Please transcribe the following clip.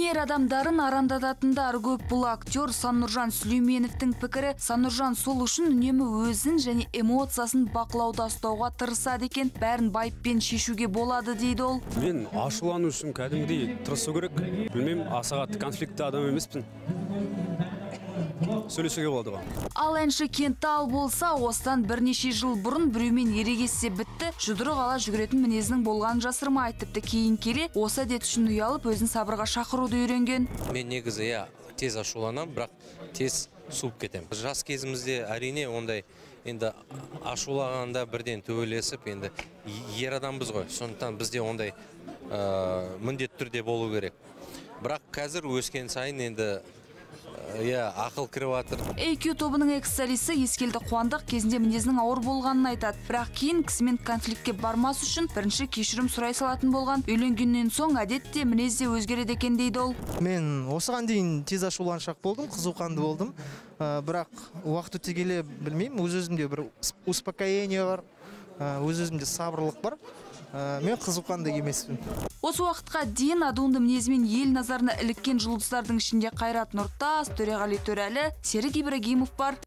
өнер адамдарын арандататындар көп. Бұл актер саннұржан сүлейменовтің пікірі саннұржан сол үшін үнемі өзін және эмоциясын бақылауда ұстауға тырысады екен. Бәрін байыппен шешуге болады дейді ол. Мен ашулану үшін кәдімгідей тырысу керек. Білмеймін аса қатты конфликтті адам емеспін. Сөйлесуге болады ғой. Ал әнші кентал болса осыдан бірнеше жыл бұрын біреумен ерегессе бітті жұдырық ала жүгіретін мінезінің болғанын жасырмайды. Тіпті кейін келе осы әдет үшін ұялып өзін сабырға шақыруды үйренген. Мен негізі иә тез ашуланамын бірақ тез суып кетемін. Жас кезімізде әрине ондай енді ашулағанда бірден төбелесіп енді ер адамбыз ғой. Сондықтан бізде ондай ә, міндетті түрде болу керек. Бірақ қазір өскен сайын енді иә ақыл кіріп жатыр AQ тобының экс-солисі ескелді қуандық кезінде мінезінің ауыр болғанын айтады. Бірақ кейін кісімен конфликтке бармас үшін бірінші кешірім сұрай салатын болған. Үйленгеннен соң әдетте мінез де өзгереді екен дейді ол. Мен осыған дейін тез ашуланшақ болдым қызуқанды болдым. Ә, бірақ уақыт өте келе білмеймін. Өз өзімде бір ус- успокоение бар ә, өз өзімде сабырлық бар. Ә, мен қызуқанды емеспін. Осы уақытқа дейін адуынды мінезімен ел назарына іліккен жұлдыздардың ішінде қайрат нұртас төреғали төреәлі серік ибрагимов бар.